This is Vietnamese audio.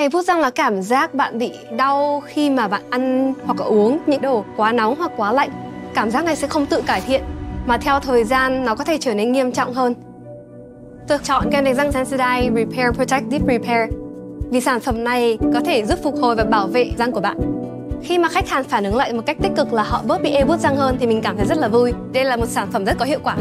Ê, vuốt răng là cảm giác bạn bị đau khi mà bạn ăn hoặc là uống những đồ quá nóng hoặc quá lạnh. Cảm giác này sẽ không tự cải thiện, mà theo thời gian nó có thể trở nên nghiêm trọng hơn. Tôi chọn kem đánh răng Sensodyne Repair Protect Deep Repair vì sản phẩm này có thể giúp phục hồi và bảo vệ răng của bạn. Khi mà khách hàng phản ứng lại một cách tích cực là họ bớt bị ê bút răng hơn thì mình cảm thấy rất là vui. Đây là một sản phẩm rất có hiệu quả.